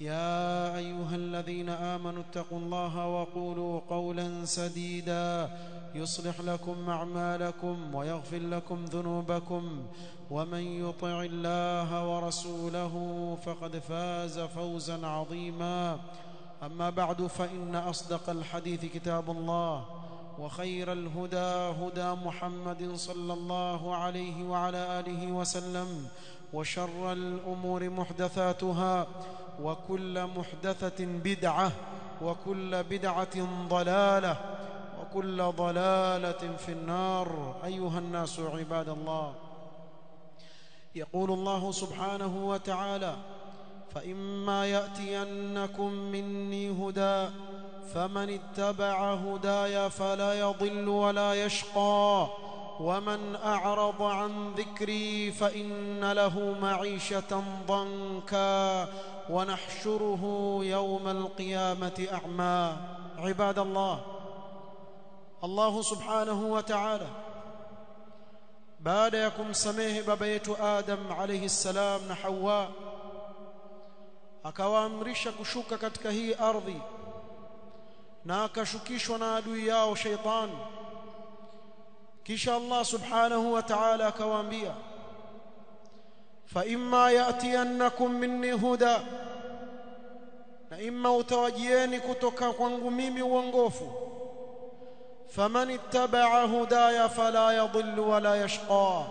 يا أيها الذين آمنوا اتقوا الله وقولوا قولا سديدا يصلح لكم أعمالكم ويغفر لكم ذنوبكم ومن يطع الله ورسوله فقد فاز فوزا عظيما أما بعد فإن أصدق الحديث كتاب الله وخير الهدى هدى محمد صلى الله عليه وعلى آله وسلم وشر الأمور محدثاتها وكل محدثة بدعة وكل بدعة ضلالة وكل ضلالة في النار. أيها الناس عباد الله يقول الله سبحانه وتعالى فإما يأتينكم مني هدى فمن اتبع هداي فلا يضل ولا يشقى ومن أعرض عن ذكري فإن له معيشة ضنكا. ونحشره يوم القيامة أعمى. عباد الله الله سبحانه وتعالى بعد يكم سميه ببيت آدم عليه السلام نحوى أكوى أمرش كشوك كتكهي أرضي ناك شكيش ونادو ياو شيطان. كيش الله سبحانه وتعالى أكوى أمرش fa imma yatiyannakum minni huda na imma utawajieni kutoka kwangu mimi uongofu. Faman ittaba'a hudaya fala yadhillu wala yashqa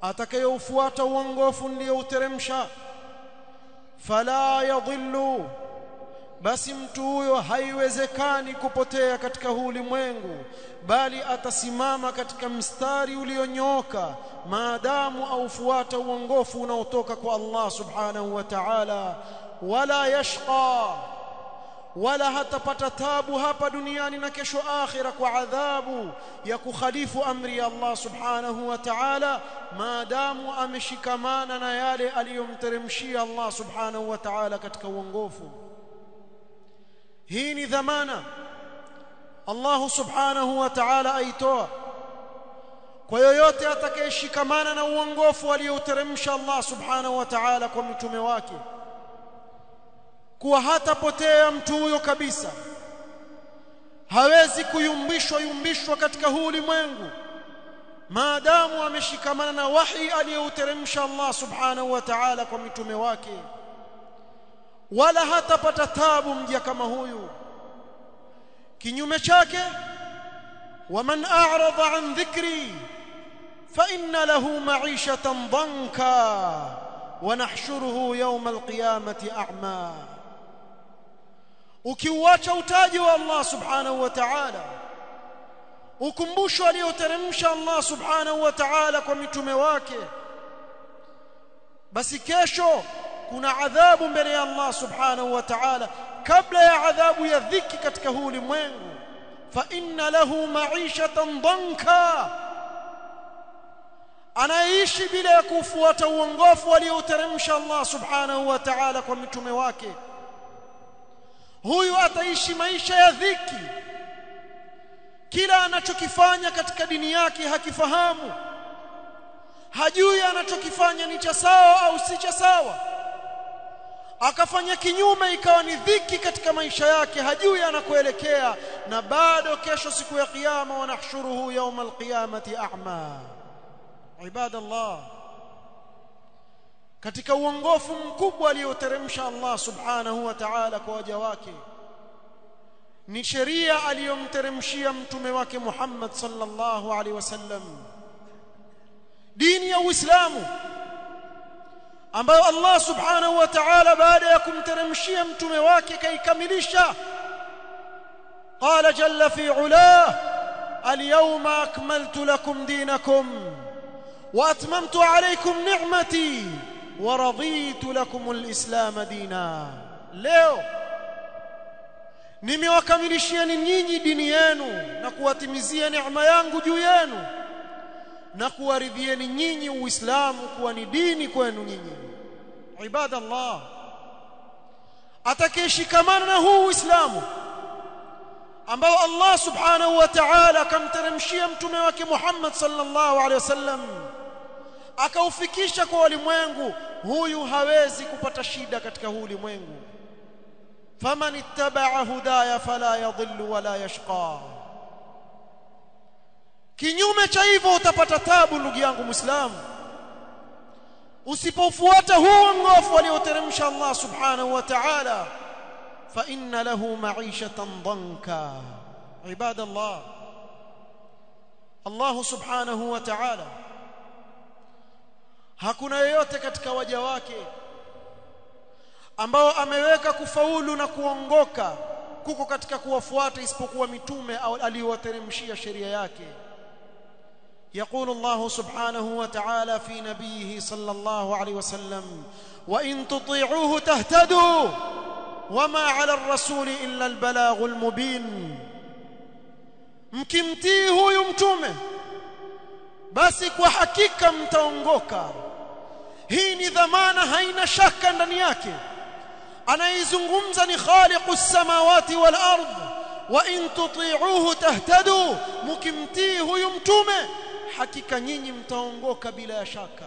atakayofuata uongofu ndio uteremsha. Fala yadhillu basi mtu huyo haiwezekani kupotea katika huu ulimwengu bali atasimama katika mstari ulionyooka maadamu aufuata uongofu unaotoka kwa Allah subhanahu wa ta'ala. Wala yashqa wala hatapata tabu hapa duniani na kesho akhira kwa adhabu ya kukhalifu amri ya Allah subhanahu wa ta'ala maadamu ameshikamana na yale aliyomteremshia Allah subhanahu wa ta'ala katika uongofu hii ni dhamana Allah subhanahu wa ta'ala aitoa. Kwa yoyote atakayeshikamana na uongofu aliyouteremsha Allah subhanahu wa ta'ala kwa mtume wake kuwa hatapotea mtu huyo kabisa hawezi kuyumbishwa yumbishwa katika huu ulimwengu maadamu ameshikamana na wahi aliyouteremsha Allah subhanahu wa ta'ala kwa mtume wake wala hatapata tabu mja kama huyu kinyume chake waman a'rada an dhikri fa inna lahu ma'ishatan dhanka wa nahshuruhu yawm alqiyamati a'ma ukiuacha utaji wa Allah subhanahu wa ta'ala ukumbusho alioteremsha Allah subhanahu wa ta'ala kwa mitume wake basi kesho kuna adhabu mbele ya Allah subhanahu wa ta'ala. Kabla ya adhabu ya dhiki katika huu ulimwengu fa inna lahu ma'ishatan danka anaishi bila ya kufuata uongofu alioteremsha Allah subhanahu wa ta'ala kwa mitume wake. Huyu ataishi maisha ya dhiki. Kila anachokifanya katika dini yake hakifahamu. Hajui anachokifanya ni cha sawa au si cha sawa akafanya kinyume ikawa ni dhiki katika maisha yake hajui anakoelekea na bado kesho siku ya kiyama wanahshuruhu yawm alqiyamati a'ma. Ibadallah. Katika uongofu mkubwa alioteremsha Allah subhanahu wa ta'ala kwa waja wake ni sheria aliyomteremshia mtume wake Muhammad sallallahu alaihi wasallam dini ya Uislamu ambayo Allah subhanahu wa ta'ala baada ya kumteremshia mtume wake kaikamilisha qala jalla fi ulah alyawma akmaltu lakum dinakum wa atmamtu alaykum ni'mati wa raditu lakum alislam dina leo nimewakamilishieni nyinyi dini yenu na kuwatimizia neema yangu juu yenu na kuwaridhieni nyinyi uislamu kuwa ni dini kwenu nyinyi. Ibadallah. Atakayeshikamana na huu uislamu ambao Allah subhanahu wa ta'ala akamteremshia mtume wake Muhammad sallallahu alaihi wasallam akaufikisha kwa walimwengu huyu hawezi kupata shida katika huu ulimwengu. Faman ittaba'a hudaya fala yadhillu wala yashqa kinyume cha hivyo utapata tabu ndugu yangu muislamu. Usipofuata huo ngofu alioteremsha Allah subhanahu wa ta'ala fa inna lahu ma'ishatan danka. Ibadallah. Allah subhanahu wa ta'ala hakuna yeyote katika waja wake ambao ameweka kufaulu na kuongoka kuko katika kuwafuata isipokuwa mitume aliyowateremshia sheria yake يقول الله سبحانه وتعالى في نبيه صلى الله عليه وسلم وإن تطيعوه تهتدوا وما على الرسول إلا البلاغ المبين mkimtii huyu mtume basi kwa hakika mtaongoka hii ni dhamana haina shaka ndani yake anaizungumza ni khaliqus samawati wal ard wa in tuti'uhu tahtadu mkimtii huyu mtume hakika nyinyi mtaongoka bila ya shaka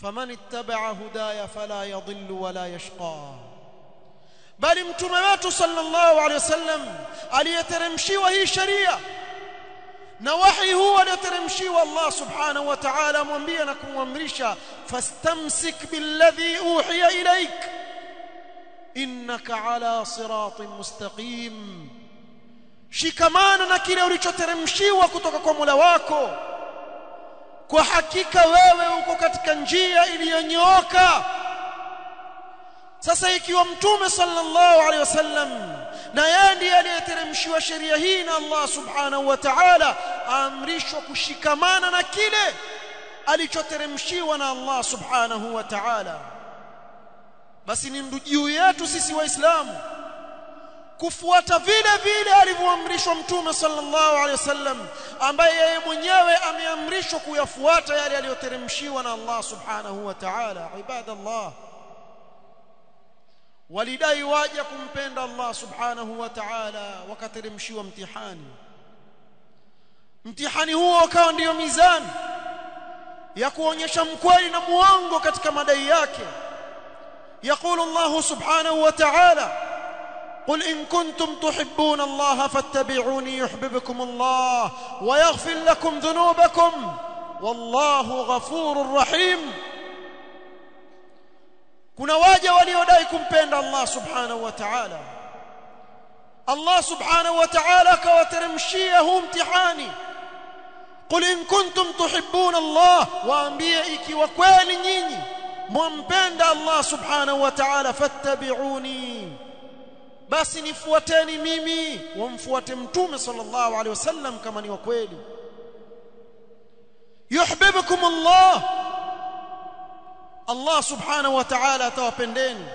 faman ittaba'a hudaya fala yadhillu wala yashqa bali mtume wetu sallallahu alaihi wasallam aliyeteremshiwa hii sharia na wahi huu aliyoteremshiwa Allah subhanahu wa ta'ala mwambie na kumwamrisha fastamsik billadhi uhiya ilaik innaka ala siratin mustaqim shikamana na kile ulichoteremshiwa kutoka kwa Mola wako. Kwa hakika wewe uko katika njia iliyonyooka. Sasa ikiwa mtume sallallahu alaihi wasallam na yeye ndiye aliyeteremshiwa sheria hii na Allah subhanahu wa ta'ala aamrishwa kushikamana na kile alichoteremshiwa na Allah subhanahu wa ta'ala. Basi ni ndugu yetu sisi waislamu kufuata vile vile alivyoamrishwa mtume sallallahu alaihi wasallam ambaye yeye mwenyewe ameamrishwa kuyafuata yale aliyoteremshiwa na Allah subhanahu wa ta'ala ibadallah walidai waja kumpenda Allah subhanahu wa ta'ala wakateremshiwa mtihani mtihani huo ukawa ndiyo mizani ya kuonyesha mkweli na muongo katika madai yake يقول الله سبحانه وتعالى قل إن كنتم تحبون الله فاتبعوني يحببكم الله ويغفر لكم ذنوبكم والله غفور رحيم. كنا واجه وليوديكم بين الله سبحانه وتعالى الله سبحانه وتعالى كوترمشيه امتحاني قل إن كنتم تحبون الله وأنبيائك وكوالنيني من بين الله سبحانه وتعالى فاتبعوني basi nifuateni mimi wamfuate mtume sallallahu alaihi wasallam kama ni wa kweli. Yuhibbukum Allah Allah subhanahu wa ta'ala atawapendeni.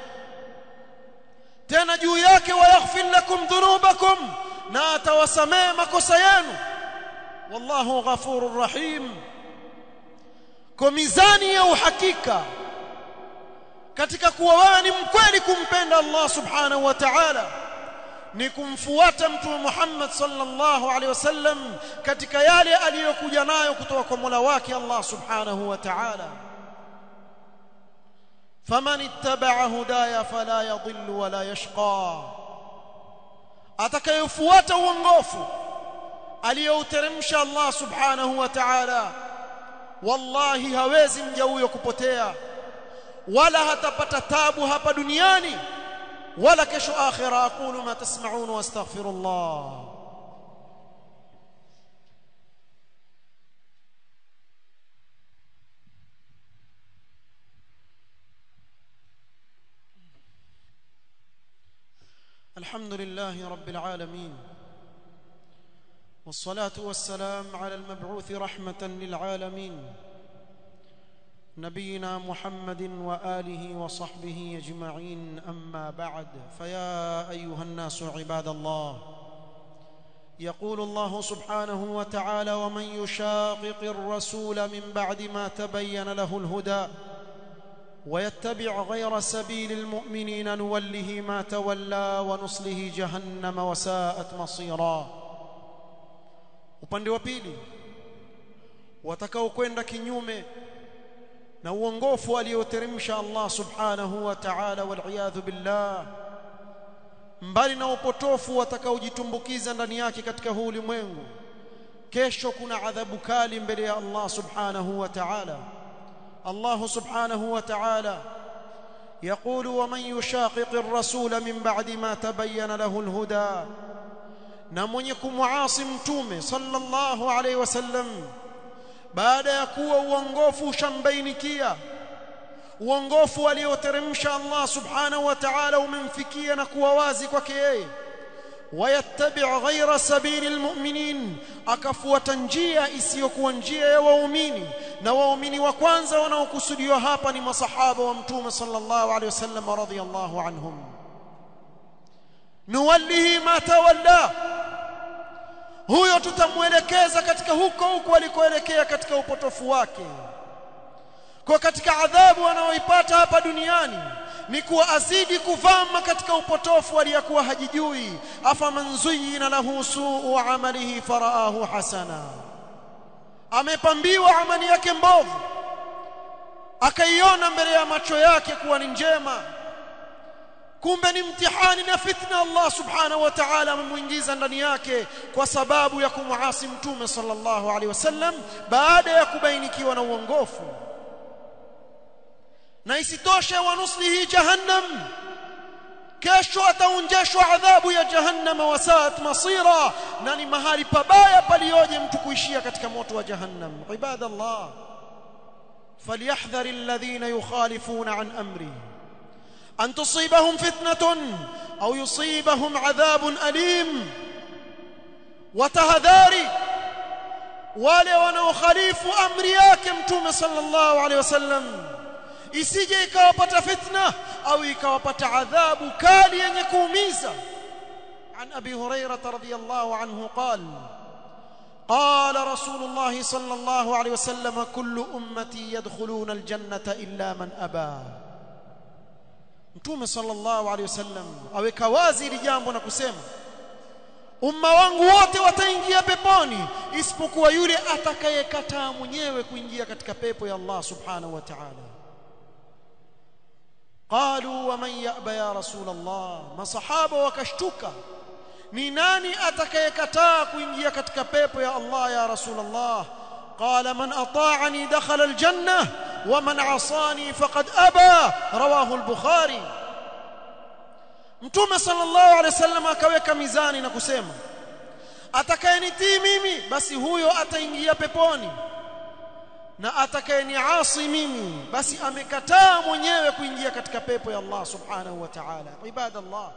Tena juu yake wayaghfir lakum dhunubakum na atawasamehe makosa yenu. Wallahu ghafurur rahim. Kwa mizani ya uhakika katika kuwa wewe ni mkweli kumpenda Allah subhanahu wa ta'ala ni kumfuata mtume Muhammad sallallahu alaihi wasallam katika yale aliyokuja nayo kutoka kwa Mola wake Allah subhanahu wa ta'ala. Faman ittaba'a hudaya fala yadhillu wala yashqa. Atakayefuata uongofu aliyouteremsha Allah subhanahu wa ta'ala wallahi hawezi mja huyo kupotea ولا هتبت تابو هبا دنياني. ولا كشو آخر أقول ما تسمعون واستغفر الله. الحمد لله رب العالمين. والصلاة والسلام على المبعوث رحمة للعالمين. نبينا محمد وآله وصحبه أجمعين. أما بعد فيا أيها الناس عباد الله يقول الله سبحانه وتعالى ومن يشاقق الرسول من بعد ما تبين له الهدى ويتبع غير سبيل المؤمنين نوله ما تولى ونصله جهنم وساءت مصيرا. Upande wa pili watakao kwenda kinyume na uongofu alioteremsha Allah subhanahu wa ta'ala wal billah mbali na upotofu watakaojitumbukiza ndani yake katika huu ulimwengu kesho kuna adhabu kali mbele ya Allah subhanahu wa ta'ala الله سبحانه وتعالى يقول ومن يشاقق الرسول من بعد ما تبين له الهدى نمنكم معاصم تومه صلى الله عليه وسلم baada ya kuwa uongofu ushambainikia uongofu alioteremsha Allah subhanahu wa ta'ala umemfikia na kuwa wazi kwake yeye wayattabi' ghayra sabili almu'minin akafuata njia isiyokuwa njia ya waumini na waumini wa kwanza wanaokusudiwa hapa ni masahaba wa mtume sallallahu alaihi wasallam radhiyallahu anhum. Nuwallihi ma tawalla huyo tutamwelekeza katika huko huko alikoelekea katika upotofu wake. Kwa katika adhabu anaoipata hapa duniani ni kuwa azidi kuvama katika upotofu aliyakuwa hajijui. Afaman zuyina lahu suu amalihi faraahu hasana. Amepambiwa amali yake mbovu. Akaiona mbele ya macho yake kuwa ni njema kumbe ni mtihani na fitna Allah subhanahu wa ta'ala amemuingiza ndani yake kwa sababu ya kumuasi mtume sallallahu alaihi wasallam baada ya kubainikiwa na uongofu na isitoshe wanuslihi jahannam kesho ataonjeshwa adhabu ya jahannam wasaat masira na ni mahali pabaya palioje mtu kuishia katika moto wa jahannam ibadallah falyahdhar alladhina yukhalifuna an amri an tusibahum fitnatun au yusibahum adhabun alim watahadhari wale wanaokhalifu amri yake mtume sallallahu alaihi wasallam isije ikawapata fitna au ikawapata adhabu kali yenye kuumiza عن ابي هريره رضي الله عنه قال قال رسول الله صلى الله عليه وسلم كل امتي يدخلون الجنه الا من ابى mtume sallallahu alaihi wasallam aweka wazi hili jambo na kusema umma wangu wote wataingia peponi isipokuwa yule atakayekataa mwenyewe kuingia katika pepo ya Allah subhanahu wa ta'ala. Qalu wa man ya'ba ya rasul Allah masahaba wakashtuka ni nani atakayekataa kuingia katika pepo ya Allah ya rasul Allah قال من اطاعني دخل الجنه ومن عصاني فقد ابى رواه البخاري mtume sallallahu alaihi wasallam akaweka mizani na kusema atakayenitii mimi basi huyo ataingia peponi na atakayeniasi mimi basi amekataa mwenyewe kuingia katika pepo ya Allah subhanahu wa ta'ala ibadallah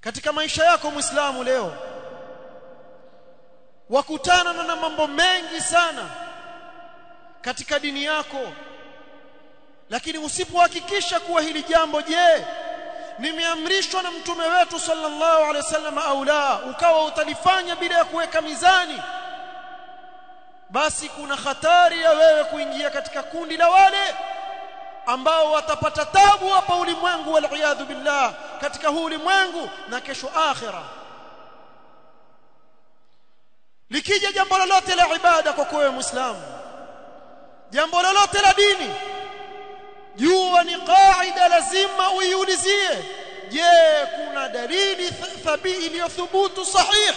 katika maisha yako muislamu leo wakutana na mambo mengi sana katika dini yako. Lakini usipohakikisha kuwa hili jambo je nimeamrishwa na mtume wetu sallallahu alaihi wasallam au la ukawa utalifanya bila ya kuweka mizani? Basi kuna hatari ya wewe kuingia katika kundi la wale ambao watapata tabu hapa ulimwengu wal billah katika huu ulimwengu na kesho akhira likija jambo lolote la ibada kwa kuwa muislamu jambo lolote la dini jua ni kaida lazima uiulizie. Je kuna dalili thabiti iliyothubutu sahih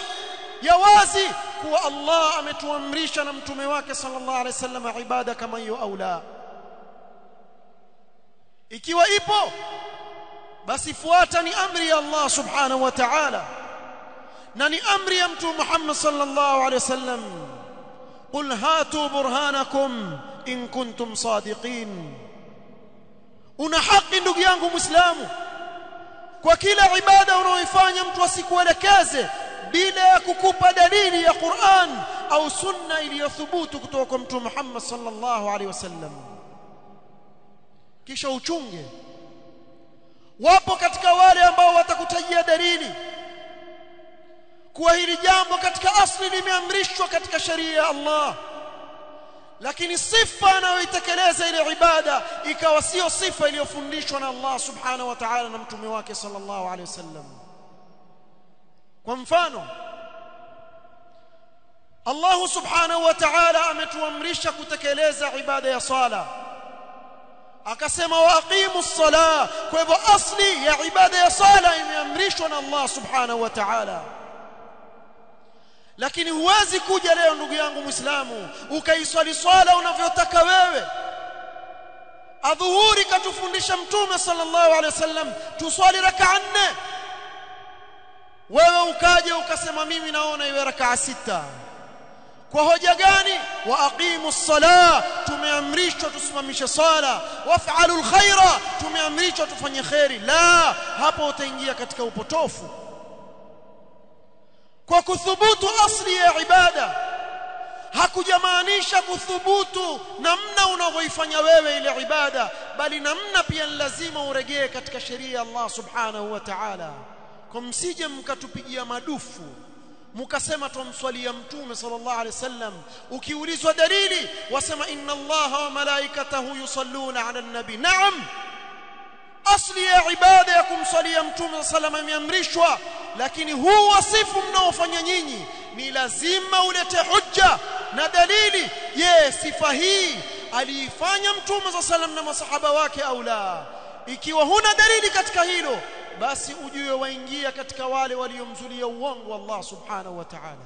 ya wazi kuwa Allah ametuamrisha na mtume wake sallallahu alaihi wasallam ibada kama hiyo au la? Ikiwa ipo basi fuata ni amri ya Allah subhanahu wa ta'ala na ni amri ya mtume Muhammad sallallahu alaihi wasallam qul hatu burhanakum in kuntum sadiqin. Una haki ndugu yangu muislamu kwa kila ibada unaoifanya mtu asikuelekeze bila ya kukupa dalili ya Qur'an au sunna iliyothubutu kutoka kwa mtume Muhammad sallallahu alaihi wasallam. Kisha uchunge. Wapo katika wale ambao watakutajia dalili kuwa hili jambo katika asli limeamrishwa katika sheria ya Allah. Lakini sifa anayoitekeleza ile ibada ikawa sio sifa iliyofundishwa na Allah subhanahu wa ta'ala na mtume wake sallallahu alaihi wasallam. Kwa mfano Allah subhanahu wa ta'ala ametuamrisha kutekeleza ibada ya sala akasema waqimu sala kwa hivyo asli ya ibada ya sala imeamrishwa na Allah subhanahu wa ta'ala lakini huwezi kuja leo ndugu yangu muislamu ukaiswali swala unavyotaka wewe. Adhuhuri katufundisha mtume sallallahu alaihi wasallam tuswali rak'a nne. Wewe ukaje ukasema mimi naona iwe rak'a sita. Kwa hoja gani? Wa aqimu sala tumeamrishwa tusimamishe sala waf'alu khaira tumeamrishwa tufanye khairi la hapo utaingia katika upotofu kwa kuthubutu asli ya ibada hakujamaanisha kuthubutu namna unavyoifanya wewe ile ibada bali namna pia lazima uregee katika sheria ya Allah subhanahu wa ta'ala. Kwa msije mkatupigia madufu mukasema tumswalia mtume sallallahu alaihi wasallam ukiulizwa dalili wasema inna allaha wa malaikatahu yusalluna ala nabi. Naam asli ya ibada ya kumswalia mtume sallallahu imeamrishwa lakini huu wasifu mnaofanya nyinyi ni lazima ulete hujja na dalili. Je sifa hii aliifanya mtume sallallahu na masahaba wake au la? Ikiwa huna dalili katika hilo basi ujue waingia katika wale waliomzulia uongo Allah subhanahu wa ta'ala.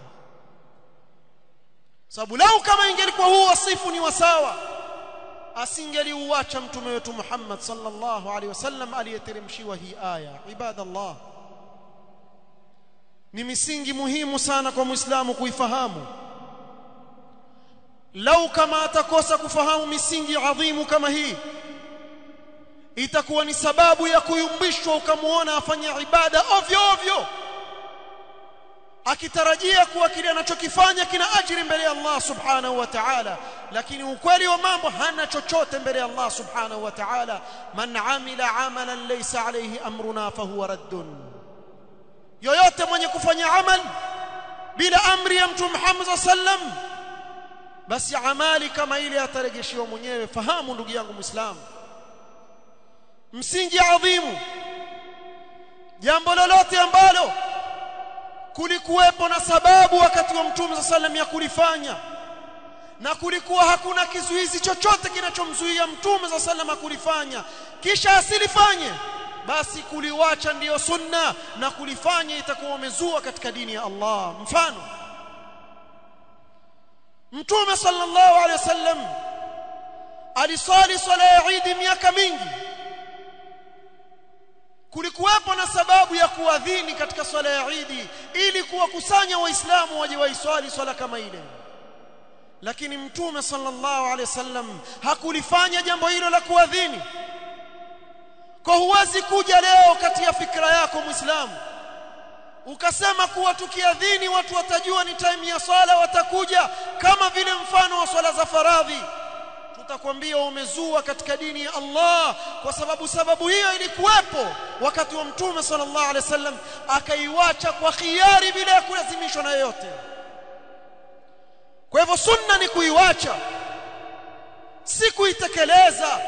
Sababu lau kama ingelikuwa huu wasifu ni wasawa asingeliuacha mtume wetu Muhammad sallallahu alaihi wasallam aliyeteremshiwa hii aya. Ibadallah ni misingi muhimu sana kwa muislamu kuifahamu. Lau kama atakosa kufahamu misingi adhimu kama hii itakuwa ni sababu ya kuyumbishwa ukamuona afanya ibada ovyo ovyo akitarajia kuwa kile anachokifanya kina ajiri mbele ya Allah subhanahu wa ta'ala. Lakini ukweli wa mambo hana chochote mbele ya Allah subhanahu wa ta'ala. Man amila amalan laysa alayhi amruna fahuwa raddun yoyote mwenye kufanya amal bila amri ya mtume Muhammad sallam basi amali kama ile atarejeshiwa mwenyewe. Fahamu ndugu yangu muislamu msingi adhimu jambo lolote ambalo kulikuwepo na sababu wakati wa mtume sallam ya kulifanya na kulikuwa hakuna kizuizi chochote kinachomzuia mtume sallam kulifanya kisha asilifanye basi kuliwacha ndiyo sunna na kulifanya itakuwa umezua katika dini ya Allah. Mfano mtume sallallahu alaihi wasallam alisali swala ya Eid miaka mingi. Kulikuwepo na sababu ya kuadhini katika swala ya Eid ili kuwakusanya waislamu waje waiswali swala kama ile. Lakini mtume sallallahu alaihi wasallam hakulifanya jambo hilo la kuadhini kwa huwezi kuja leo kati ya fikra yako muislamu ukasema kuwa tukiadhini watu watajua ni time ya swala watakuja kama vile mfano wa swala za faradhi. Tutakwambia umezua katika dini ya Allah kwa sababu sababu hiyo ilikuwepo wakati wa mtume sallallahu alaihi wasallam akaiwacha kwa khiari bila ya kulazimishwa na yote kwa hivyo sunna ni kuiwacha si kuitekeleza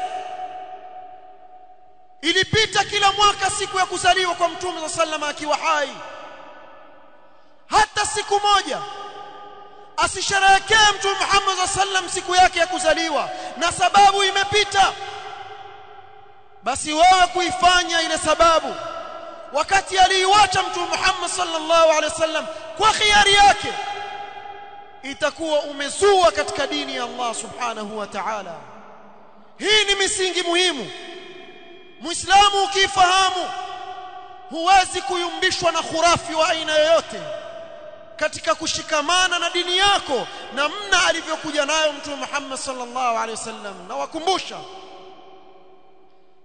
ilipita kila mwaka siku ya kuzaliwa kwa mtume wa sallama akiwa hai. Hata siku moja asisherehekee mtume Muhammad sallam siku yake ya kuzaliwa. Na sababu imepita. Basi wewe kuifanya ile sababu. Wakati aliiwacha mtume Muhammad sallallahu alaihi wasallam kwa khiari yake itakuwa umezua katika dini ya Allah subhanahu wa ta'ala. Hii ni misingi muhimu muislamu ukifahamu huwezi kuyumbishwa na khurafi wa aina yoyote. Katika kushikamana na dini yako namna alivyokuja nayo mtume Muhammad sallallahu alaihi wasallam. Na wakumbusha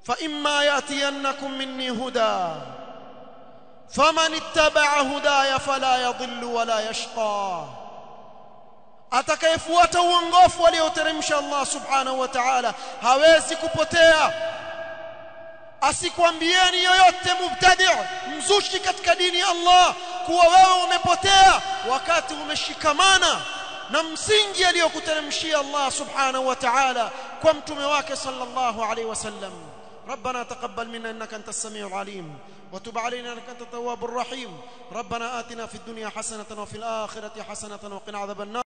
fa imma yatiyannakum minni huda faman ittaba'a hudaya fala yadhillu wala yashqa. Atakayefuata uongofu alioteremsha Allah subhanahu wa ta'ala hawezi kupotea asikwambieni yoyote mubtadi' mzushi katika dini ya Allah kuwa wewe umepotea wakati umeshikamana na msingi aliyokuteremshia Allah subhanahu wa ta'ala kwa mtume wake sallallahu alaihi wasallam ربنا تقبل منا انك انت السميع العليم وتب علينا انك انت التواب الرحيم ربنا آتنا في الدنيا حسنه وفي الاخره حسنه وقنا عذاب النار